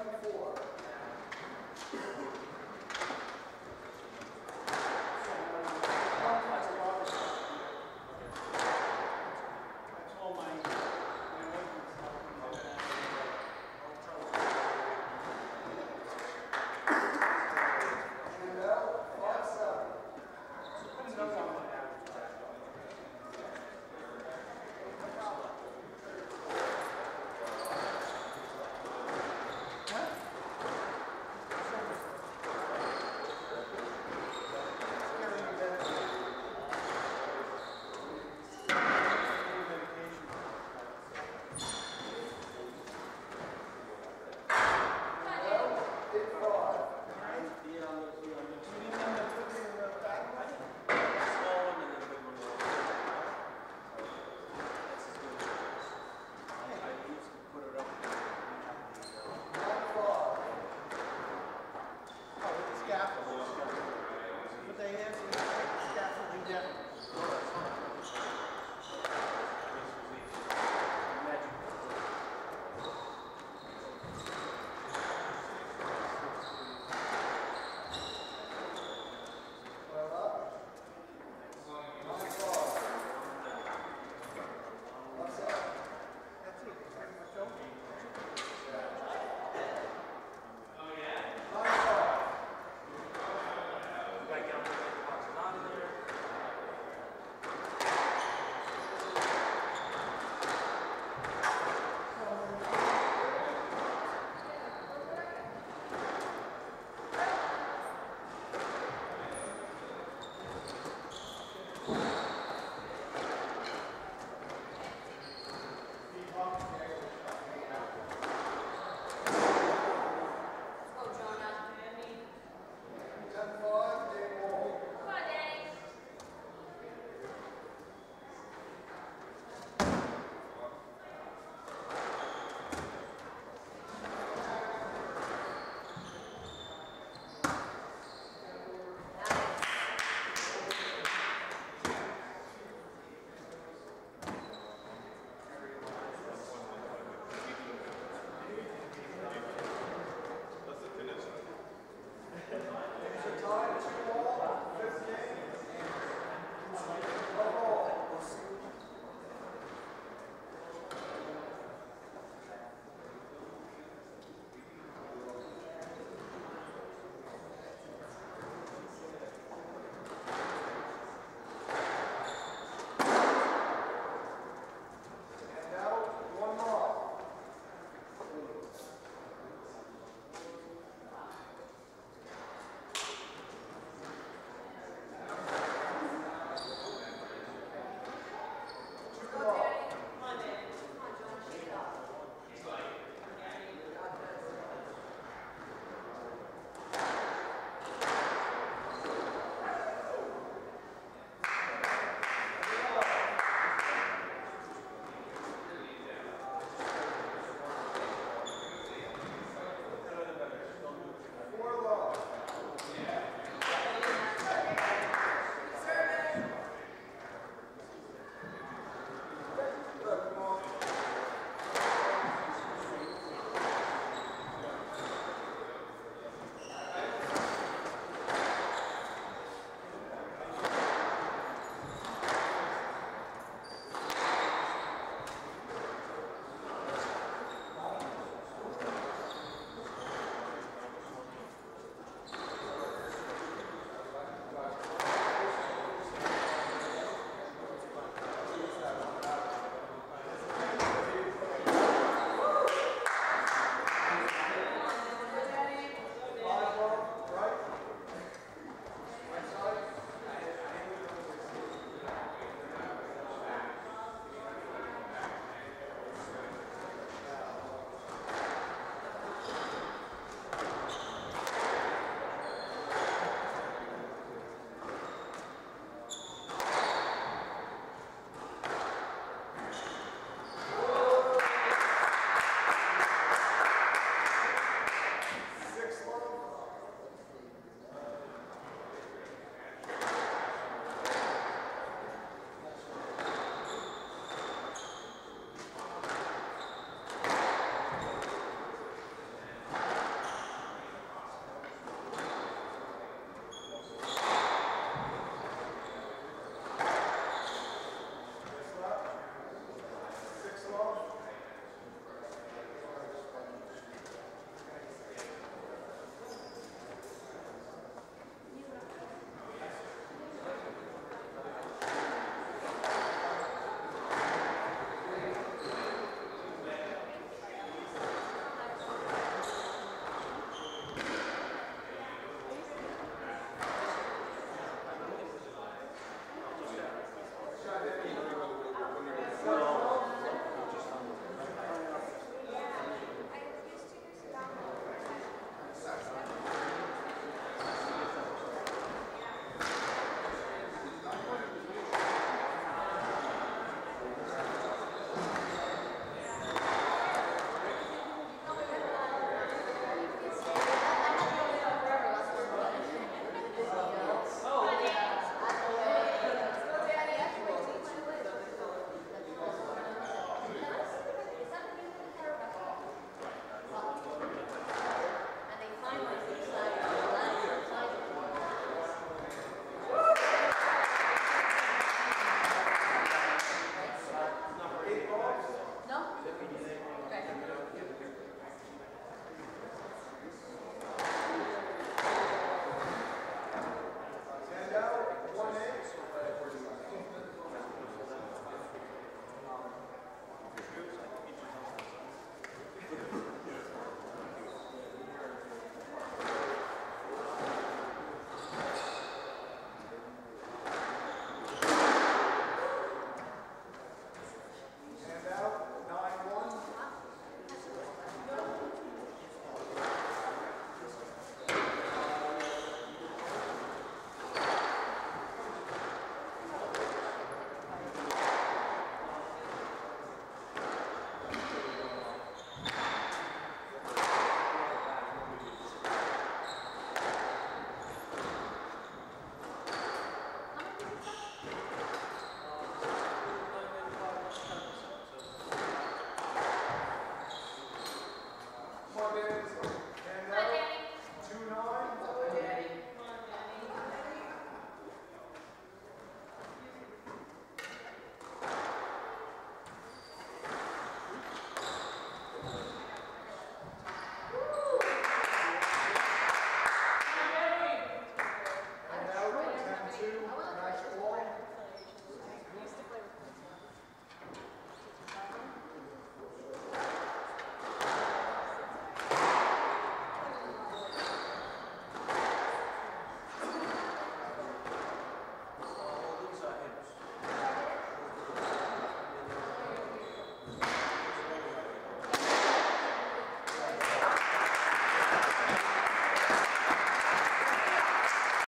7-4.